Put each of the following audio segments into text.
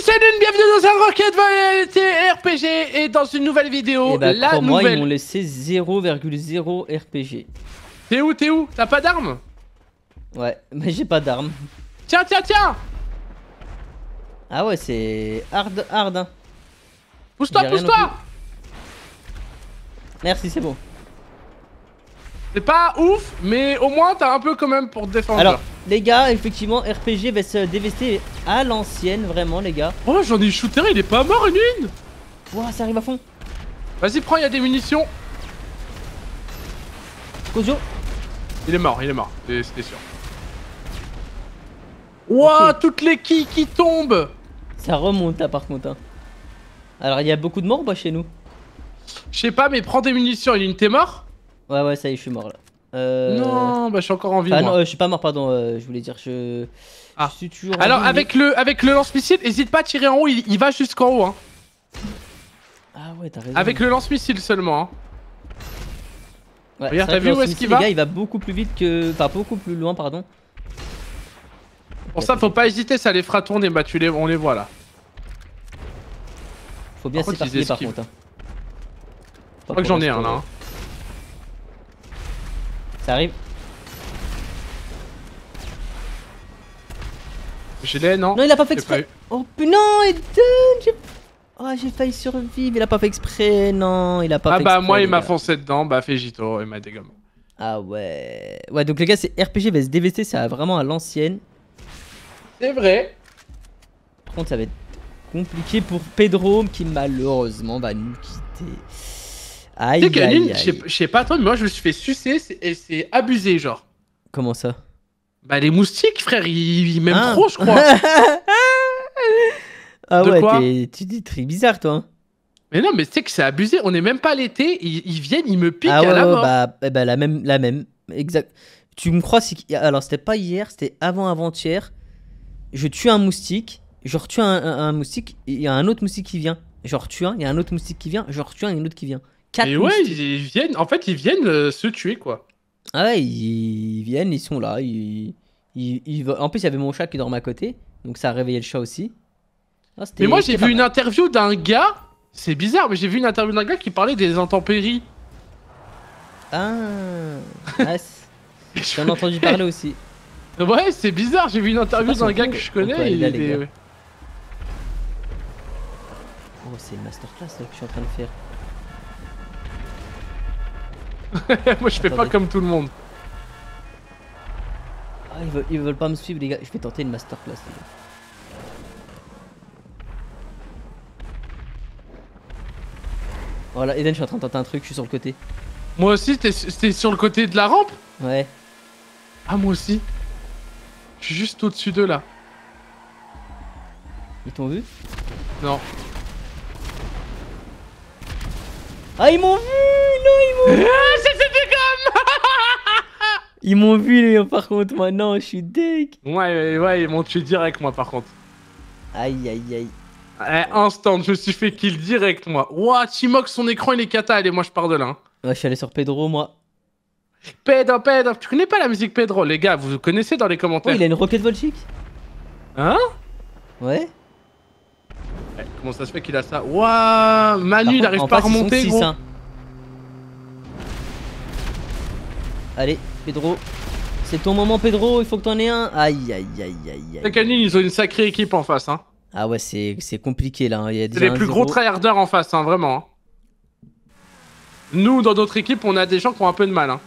salut, bienvenue dans un Rocket Variety RPG et dans une nouvelle vidéo, Et bah, la crois-moi, ils m'ont nouvelle. laissé 0,0 RPG. T'es où, t'es où? T'as pas d'armes? Ouais, mais j'ai pas d'armes. Tiens, tiens, tiens Ah ouais, c'est hard, hard. Hein. Pousse-toi, pousse-toi Merci, c'est bon. C'est pas ouf, mais au moins t'as un peu quand même pour te défendre. Alors, les gars, effectivement, RPG va se dévester à l'ancienne, vraiment, les gars. Oh, j'en ai shooter, il est pas mort, une une Ouah, ça arrive à fond. Vas-y, prends, il y a des munitions. Kozio, Il est mort, il est mort, c'est- c'était sûr. Ouah, toutes les quilles qui tombent ça remonte là par contre. hein. Alors, il y a beaucoup de morts ou pas chez nous? Je sais pas, mais prends des munitions, une t'es mort? Ouais, ouais, ça y est, je suis mort là. Euh... Non, bah je suis encore en vie, Enfin, moi. non, euh, je suis pas mort, pardon, euh, je voulais dire, je. Ah. Je suis toujours. en Alors vie, mais- avec le avec le lance-missile, hésite pas à tirer en haut, il, il va jusqu'en haut hein. Ah ouais, t'as raison. Avec le lance-missile seulement hein. Ouais, Regarde, t'as vu où est-ce ce qu'il va Les gars, il va beaucoup plus vite que. Enfin, beaucoup plus loin, pardon. Pour ça faut pas hésiter, ça les fera tourner, bah tu les on les voit là. Faut bien s'éparpiller par contre. hein. Je crois que j'en ai un là. hein. Ça arrive. Je l'ai non, Non, il a pas fait pas exprès. Oh putain, Eden, j'ai. Oh, j'ai failli survivre. Il a pas fait exprès. Non, il a pas Ah fait bah exprès. moi il m'a foncé dedans, bah fait Gito, il m'a dégommé. Ah ouais. Ouais, donc les gars, c'est RPG vs DVC, c'est vraiment à l'ancienne. C'est vrai. Par contre, ça va être compliqué pour Pedro qui malheureusement va nous quitter. Aïe, Tu sais Canine, je sais- pas toi, mais moi je me suis fait sucer et c'est abusé genre. Comment ça? Bah les moustiques frère, ils, ils m'aiment Ah. trop je crois. Ah De ouais, tu dis très bizarre toi. hein. mais non mais tu sais que c'est abusé, on est même pas l'été, ils, ils viennent, ils me piquent ah ouais, à la mort. bah, bah, la même, la même, exact. Tu me crois si alors c'était pas hier, c'était avant avant-hier. Je tue un moustique, je retue un, un- un moustique, il y a un autre moustique qui vient. Je retue un, il y a un autre moustique qui vient, je retue un, il y a un autre qui vient. Quatre Et ouais, ils, ils viennent, en fait ils viennent euh, se tuer quoi. Ah ouais, ils, ils viennent, ils sont là, ils, En plus, il y avait mon chat qui dormait à côté, donc ça a réveillé le chat aussi. Ah, Mais moi j'ai vu une interview d'un gars, c'est bizarre, mais j'ai vu une interview d'un gars qui parlait des intempéries. Ah, c'est- j'en ai entendu parler aussi. Ouais, c'est bizarre, j'ai vu une interview d'un gars que je connais. là, est-. Oh, c'est une masterclass là, que je suis en train de faire. Moi je fais pas Attendez. comme tout le monde. Ah, ils veulent, ils veulent pas me suivre, les gars. Je vais tenter une masterclass, les gars. Voilà, Eden, je suis en train de tenter un truc, je suis sur le côté. Moi aussi, t'es sur le côté de la rampe? Ouais. Ah, moi aussi. Je suis juste au-dessus d'eux là. Ils t'ont vu? Non. Ah, ils m'ont vu Non, ils m'ont Ah, c'est fait des gommes Ils m'ont vu, les gars, par contre, moi, non, je suis deg. Ouais, ouais, ils m'ont tué direct, moi, par contre. Aïe, aïe, aïe. Eh, instant, je me suis fait kill direct, moi. Ouah, Timox, son écran, il est cata. Allez, moi, je pars de là. hein. Ouais, je suis allé sur Pedro, moi. Pedro, Pedro. Tu connais pas la musique Pedro, les gars? Vous connaissez dans les Oh, commentaires il a une roquette volchic Hein? Ouais. Eh, Comment ça se fait qu'il a ça? Ouah, Manu, il arrive pas à remonter, gros. hein. Allez, Pedro. C'est ton moment, Pedro, il faut que t'en aies un. Aïe, aïe, aïe, aïe, Les aïe. canines, ils ont une sacrée équipe en face, hein. Ah ouais, c'est compliqué là. C'est les plus gros tryharders en face, hein, vraiment. hein. Nous, dans notre équipe, on a des gens qui ont un peu de mal, hein.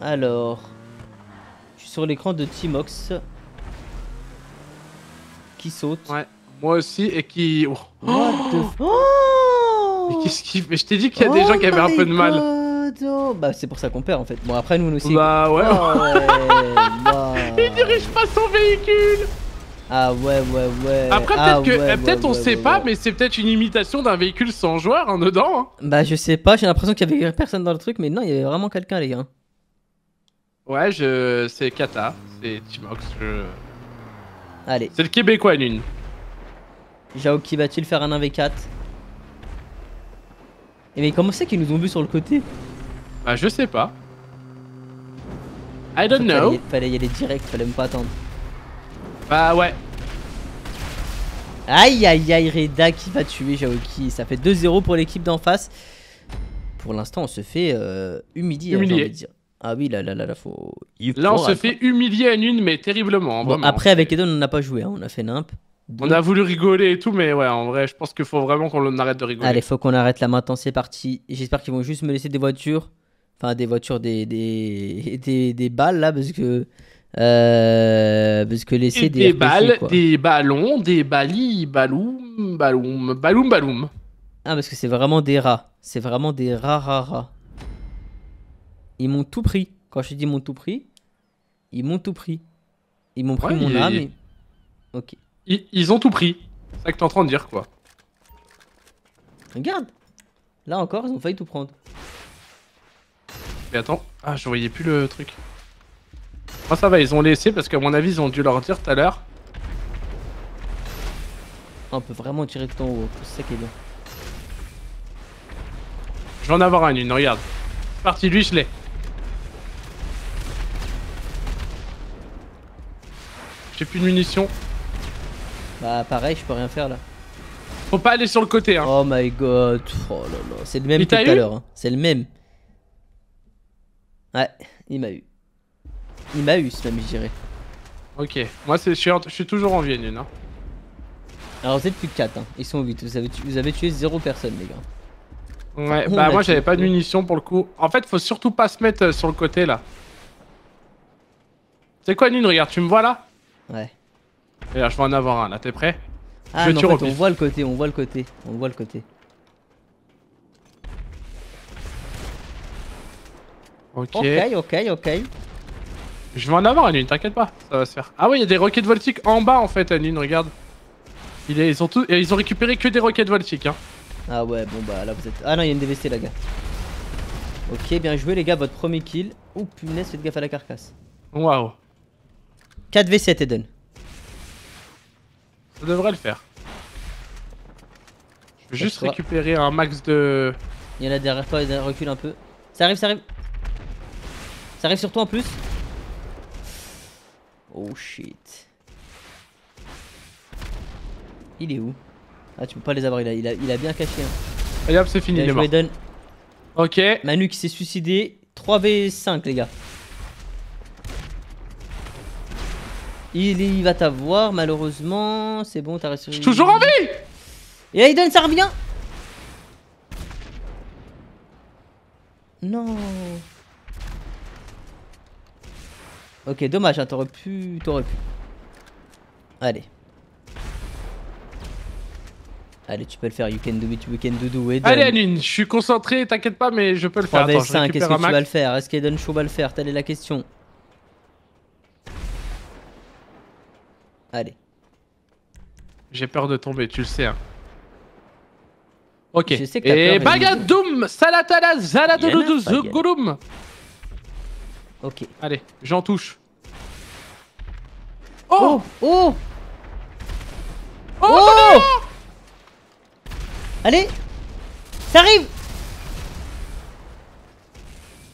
Alors, je suis sur l'écran de Timox qui saute. Ouais. Moi aussi, et qui... Oh. What the f- Oh Mais qu'est-ce qu'il... Mais je t'ai dit qu'il y a des gens qui avaient un peu de mal. Bah c'est pour ça qu'on perd en fait. Bon après nous aussi. Bah ouais. Oh, ouais, bah. Il dirige pas son véhicule Ah ouais ouais ouais. Après, Ah, peut-être que, ouais, euh, peut-être ouais, on ouais, sait pas, mais c'est peut-être une imitation d'un véhicule sans joueur hein, dedans. hein. Bah je sais pas, j'ai l'impression qu'il y avait personne dans le truc, mais non, il y avait vraiment quelqu'un les gars. Ouais, je... c'est Kata, c'est Timox. je- Allez, C'est le Québécois, Nune. Jao qui va-t-il faire un 1v4 Et mais comment c'est qu'ils nous ont vus sur le côté? Bah, je sais pas. I don't fallait, know. y- fallait y aller direct, fallait même pas attendre. Bah ouais. Aïe aïe aïe, Reda qui va tuer Jaoki. Ça fait 2-0 pour l'équipe d'en face. Pour l'instant, on se fait euh, humilier. hein, Humilier. envie de dire. Ah oui, là là là, là faut. Là, on se fait humilier à une, mais terriblement. Bon, après, avec Eden, on n'a pas joué. hein, On a fait nimp. On a voulu rigoler et tout, mais ouais, en vrai, je pense qu'il faut vraiment qu'on arrête de rigoler. Allez, faut qu'on arrête là maintenant, c'est parti. J'espère qu'ils vont juste me laisser des voitures. Enfin, des voitures, des, des, des, des balles là, parce que. Euh, parce que laisser des, des RPG, balles, quoi. des ballons, des balis, baloum, baloum, baloum, baloum. Ah, parce que c'est vraiment des rats. C'est vraiment des rats, rats, rats. Ils m'ont tout pris. Quand je dis ils m'ont tout pris, ils m'ont tout pris. Ils m'ont pris Ouais, mon âme. et- Ok. Ils, ils ont tout pris. C'est ça que t'es en train de dire, quoi. Regarde. Là encore, ils ont failli tout prendre. Mais attends, ah, je voyais plus le truc. Moi, ça va, ils ont laissé parce qu'à mon avis, ils ont dû leur dire tout à l'heure. Ah, on peut vraiment tirer tout en haut. C'est ça qui est bien. Je vais en avoir un, une, regarde. C'est parti, lui, je l'ai. J'ai plus de munitions. Bah, pareil, je peux rien faire là. Faut pas aller sur le côté, hein. Oh my god. Oh là là. C'est le même que tout à eu l'heure. hein. C'est le même. Ouais, il m'a eu. Il m'a eu, ce même, je dirais. Ok, moi, c'est- je suis, en- je suis toujours en vie, une. Hein. Alors, vous êtes plus de 4. Ils sont 8. Vous avez, tu- vous avez tué 0 personne, les gars. Ouais, On bah moi, j'avais pas de munitions pour le coup. En fait, faut surtout pas se mettre euh, sur le côté, là. C'est quoi, Nine Regarde, tu me vois là? Ouais. Regarde, je vais en avoir un, là. T'es prêt? Ah, Je mais en fait, on voit le côté, on voit le côté. On voit le côté. Ok. Ok, ok, ok. Je vais en avoir un, Nine, t'inquiète pas. Ça va se faire. Ah ouais, il y a des roquettes voltiques en bas, en fait, Nine, regarde. Il est- ils, ont tout... ils ont récupéré que des roquettes voltiques, hein. Ah ouais, bon bah là vous êtes. Ah non, il y a une DVC, là, gars. Ok, bien joué, les gars, votre premier kill. Oh punaise, faites gaffe à la carcasse. Waouh. 4v7, Eden. Ça devrait le faire. Je vais juste récupérer un max de... Il y en a derrière toi, recule un peu. Ça arrive, ça arrive. Ça arrive sur toi en plus. Oh shit. Il est où? Ah, tu peux pas les avoir, il a, il a, il a bien caché. Hein. Hop, c'est fini, il est mort. Ok. Manu qui s'est suicidé. 3v5 les gars. Il, il va t'avoir malheureusement. C'est bon, t'as réussi. Je suis toujours en vie Et Aiden, ça revient? Non. Ok, dommage, hein, t'aurais pu. T'aurais pu. Allez. Allez, tu peux le faire. You can do it, you can do do it. Allez, Anine, je suis concentré, t'inquiète pas, mais je peux le faire. Attends, je 3v5, est-ce que tu vas le faire? Est-ce qu'Eden Show va le faire? Telle est la question. Allez. J'ai peur de tomber, tu le sais. Hein. Ok. Je sais que t'as peur, Et Bagadoum, Salatala, Y Ok. Allez, j'en touche. Oh Oh Oh, Oh Allez Ça arrive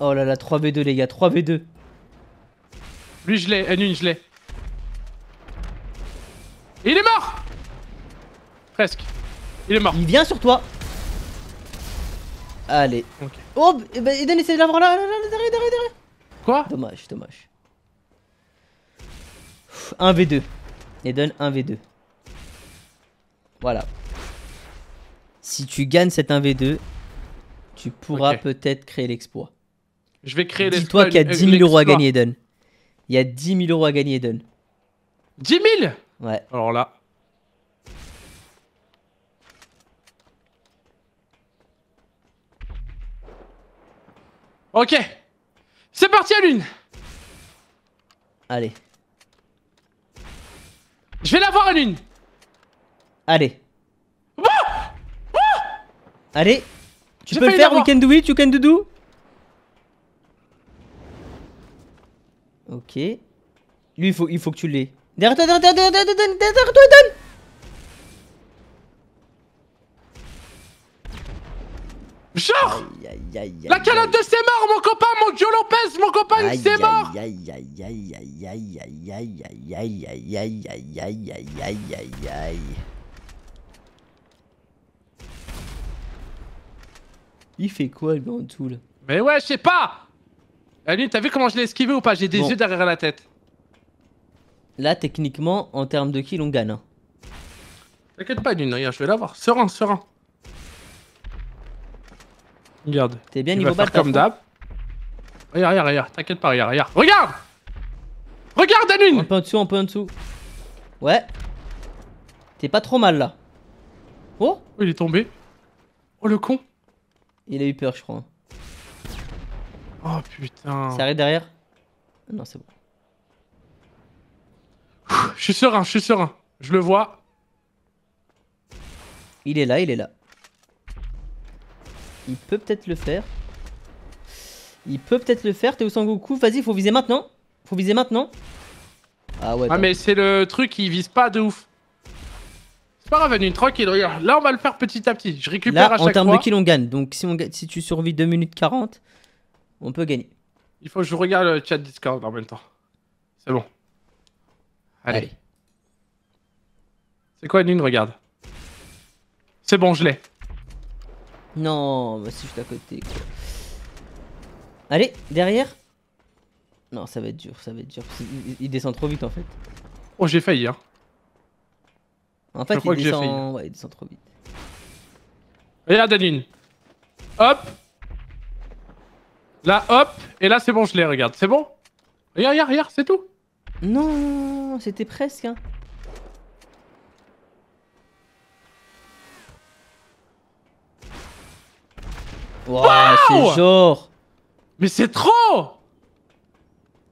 Oh là là, 3v2 les gars, 3v2. Lui, je l'ai, Anine, je l'ai. Il est mort Presque. Il est mort. Il vient sur toi. Allez. Ok. Oh, ben, Eden essaie de l'avoir là, là, là, là, derrière, derrière, derrière. Quoi Dommage, dommage. 1v2. Eden 1v2. Voilà. Si tu gagnes cet 1v2, tu pourras peut-être créer l'exploit. Je vais créer Dis-toi l'exploit- qu'il y a 10 000 euros à gagner, Eden. Il y a 10 000 euros à gagner, Eden. 10 000 Ouais. Alors là. Ok. C'est parti à l'une. Allez. Je vais l'avoir à l'une. Allez. Allez. Tu peux le faire, we can do it, you can do do. Ok. Lui, il faut, il faut que tu l'aies. Derrière toi, derrière toi, derrière toi, derrière toi, derrière toi, Eden. Genre aïe, aïe, La calotte de c'est mort, mon copain, mon Joe Lopez, mon copain, il c'est mort Il fait quoi, le grand Tool Mais ouais, je sais pas Lui, t'as vu comment je l'ai esquivé ou pas J'ai des yeux derrière la tête. Là, techniquement, en termes de kill, on gagne. T'inquiète pas, Lune, rien, je vais l'avoir. Serein, serein. Regarde. T'es bien Il niveau va faire comme d'hab. Regarde, regarde, regarde. T'inquiète pas, regarde, regarde. Regarde Regarde, Un Aline peu en dessous, un peu en dessous. Ouais. T'es pas trop mal là. Oh Oh, il est tombé. Oh, le con. Il a eu peur, je crois. Oh, putain. Ça arrive derrière? Non, c'est bon. Je suis serein, je suis serein. Je le vois. Il est là, il est là. Il peut peut-être le faire. Il peut peut-être le faire, Théo Sangoku. Vas-y, faut viser maintenant. Faut viser maintenant. Ah ouais. Ah, mais c'est le truc qui vise pas de ouf. C'est pas grave, Aline, tranquille, regarde. Là, on va le faire petit à petit. Je récupère Là, à en chaque termes fois. de kill, on gagne. Donc, si, on, si tu survis 2 minutes 40, on peut gagner. Il faut que je regarde le chat Discord en même temps. C'est bon. Allez. Allez. C'est quoi, Aline Regarde. C'est bon, je l'ai. Non, bah si je suis à côté. quoi. Allez, derrière. Non, ça va être dur, ça va être dur. qu'il- Il, descend trop vite en fait. Oh, j'ai failli, hein. En fait, crois il que descend... Ouais, il descend trop vite. Regarde, Aline. Hop. Là, hop. Et là, c'est bon, je l'ai, regarde. C'est bon? Regarde, regarde, regarde, c'est tout. Non, c'était presque. Hein. Ouah, c'est genre. Mais c'est trop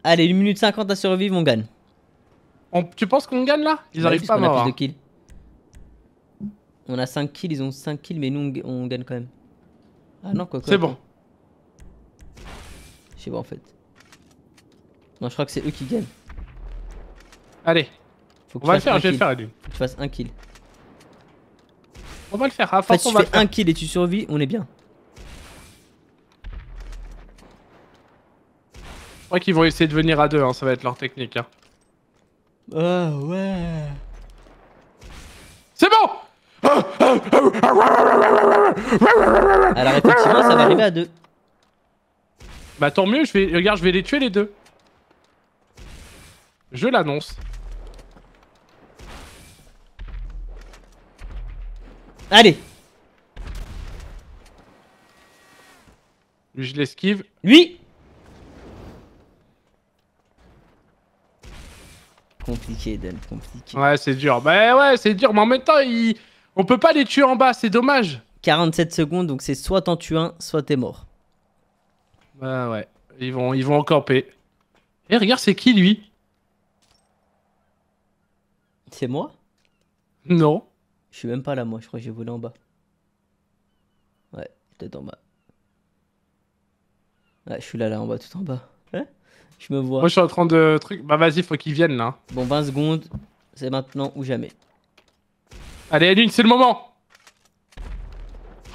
Allez, 1 minute 50 à survivre, on gagne. On- Tu penses qu'on gagne là? Ils Ouais, arrivent pas à puisqu'on a plus de kills. On a 5 kills, ils ont 5 kills, mais nous on, ga- on gagne quand même. Ah non, quoi quoi. C'est bon. Je sais pas en fait. Non, je crois que c'est eux qui gagnent. Allez, Faut que on va le faire, je vais le faire, Aline. Faut que tu fasses un kill. On va le faire, à En fait, force, si on tu va le fais faire. un kill et tu survis, on est bien. Crois qu'ils vont essayer de venir à deux, hein. ça va être leur technique. Hein. Ah ouais. C'est bon Alors effectivement, ça va arriver à deux. Bah tant mieux, je vais, regarde, je vais les tuer les deux. Je l'annonce. Allez, Lui, je l'esquive. lui. Compliqué, Dan, compliqué. Ouais, c'est dur. Bah ouais, c'est dur, mais en même temps, il... on peut pas les tuer en bas, c'est dommage. 47 secondes, donc c'est soit t'en tues un, soit t'es mort. Bah ouais, ils vont, ils vont camper. Et regarde, c'est qui lui? C'est moi? Non. Je suis même pas là, moi, je crois que j'ai volé en bas. Ouais, peut-être en bas. Ouais, je suis là, là, en bas, tout en bas. Je me vois. Moi, je suis en train de truc. Bah vas-y, faut qu'ils viennent là. Bon, 20 secondes, c'est maintenant ou jamais. Allez, Aline, c'est le moment.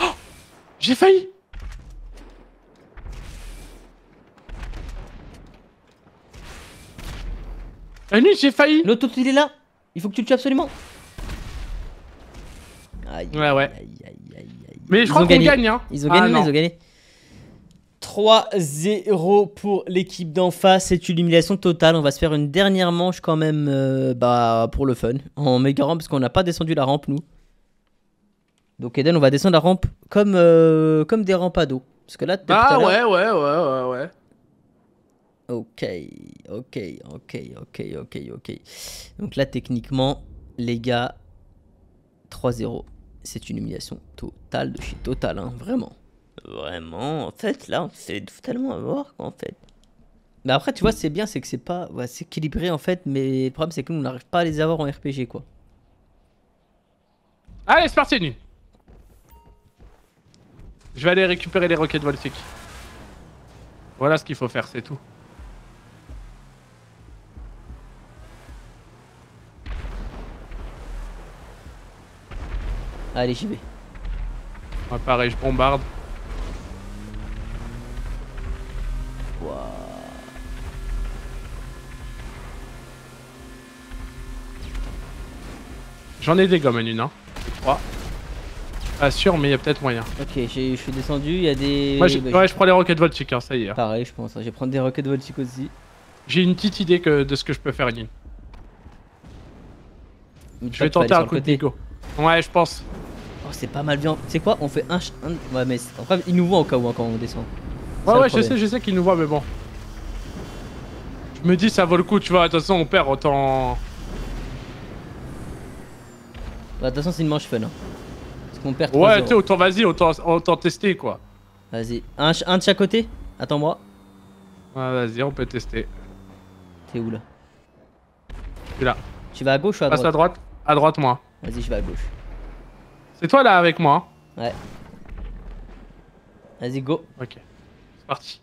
Oh J'ai failli. Aline, j'ai failli. L'autre, il est là Il faut que tu le tues absolument Aïe, Ouais, ouais. aïe, aïe, aïe, aïe. Mais je Ils crois qu'on gagne, hein. Ils ont Ah, gagné, non. ils ont gagné. 3-0 pour l'équipe d'en face. C'est une humiliation totale. On va se faire une dernière manche quand même euh, bah, pour le fun. En méga rampe parce qu'on n'a pas descendu la rampe nous. Donc Eden, on va descendre la rampe comme, euh, comme des rampes à dos. Parce que là, l'heure- ouais, ouais, ouais, ouais, ouais. Ok, ok, ok, ok, ok, ok. Donc là, techniquement, les gars, 3-0. C'est une humiliation totale de chez Total, hein, vraiment. Vraiment, en fait, là, c'est totalement à voir, quoi, en fait. Mais après, tu vois, c'est bien, c'est que c'est pas... Ouais, c'est équilibré, en fait, mais le problème, c'est que nous, on n'arrive pas à les avoir en RPG, quoi. Allez, c'est parti, Aline. Je vais aller récupérer les roquettes voltiques. Voilà ce qu'il faut faire, c'est tout. Allez, j'y vais. Ouais, pareil, je bombarde. J'en ai des gommes, Aline, hein. Je crois. Pas sûr, mais il y a peut-être moyen. Ok, j'ai- je suis descendu, il y a des. Moi, bah, ouais, je prends les roquettes voltiques, hein, ça y est. Pareil, je pense. hein. Je vais prendre des roquettes voltiques aussi. J'ai une petite idée que, de ce que je peux faire, Lynn. Mais Je vais tenter un coup le de côté. bigo. Ouais, je pense. Oh, c'est pas mal bien. Tu sais quoi On fait un. ch- un- Ouais, mais. c'est- Après, il nous voit au cas où hein, quand on descend. Ouais, ouais, je sais, je sais qu'il nous voit, mais bon. Je me dis, ça vaut le coup, tu vois. De toute façon, on perd autant. Bah, de toute façon, c'est une manche fun. Hein. Parce qu'on perd Ouais, 3-0. tu autant vas-y, autant, autant tester, quoi. Vas-y. Un, un de chaque côté? Attends-moi. Ouais, vas-y, on peut tester. T'es où là? Je suis là. Tu vas à gauche ou à Passe à droite droite. À droite, moi. Vas-y, je vais à gauche. C'est toi, là, avec moi. hein Ouais. Vas-y, go. Ok. C'est parti.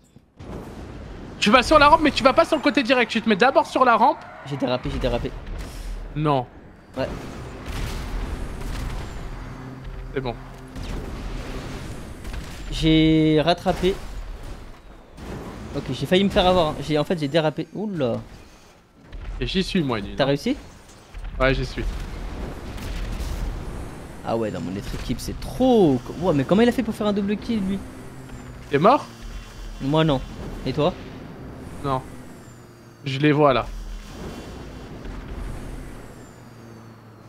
Tu vas sur la rampe, mais tu vas pas sur le côté direct. Tu te mets d'abord sur la rampe. J'ai dérapé, j'ai dérapé. Non. Ouais. C'est bon. J'ai rattrapé. Ok, j'ai failli me faire avoir. hein. J'ai en fait j'ai dérapé. Oula. Et j'y suis, moi. T'as réussi? Ouais, j'y suis. Ah ouais, dans mon autre équipe c'est trop. Ouais, mais comment il a fait pour faire un double kill lui? T'es mort? Moi non. Et toi? Non. Je les vois, là.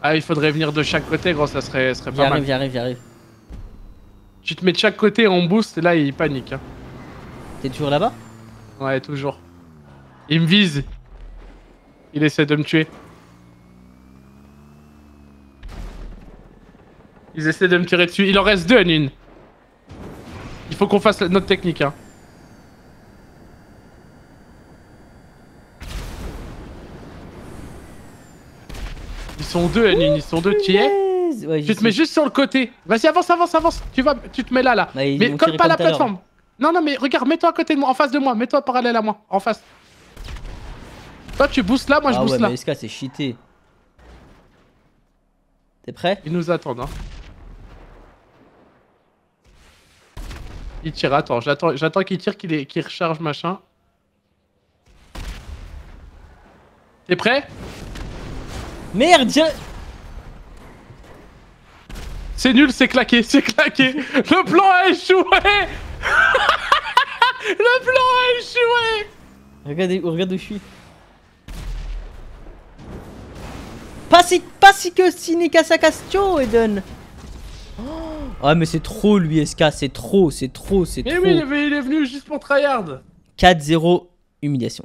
Ah, il faudrait venir de chaque côté, gros, ça serait, serait pas mal. J'arrive, j'arrive, j'arrive. Tu te mets de chaque côté, on boost, et là, il panique. Hein. T'es toujours là-bas? Ouais, toujours. Il me vise. Il essaie de me tuer. Ils essaient de me tirer dessus. Il en reste deux, Anin. Il faut qu'on fasse notre technique, hein. Ils sont deux, Anin. Ils sont deux. Tu y es Ouais, Tu te mets juste sur le côté. Vas-y, avance, avance, avance. Tu vas, tu te mets là, là. Bah, mais colle pas à la plateforme. Non, non, mais regarde, mets-toi à côté de moi, en face de moi. Mets-toi parallèle à moi, en face. Toi, tu boostes là, moi, je ah booste ouais, là. mais SK c'est cheaté. T'es prêt? Ils nous attendent, hein. Il tire, attends, j'attends, qu'il tire, qu'il recharge, machin. T'es prêt? Merde j'ai- C'est nul, c'est claqué, c'est claqué. Le plan a échoué Le plan a échoué Regardez, regarde où je suis. Pas si, pas si que Sinica Sacastio, Eden. Oh, ouais, mais c'est trop lui, SK, c'est trop, c'est trop, c'est Mais trop. oui, il est, il est venu juste pour tryhard. 4-0, humiliation.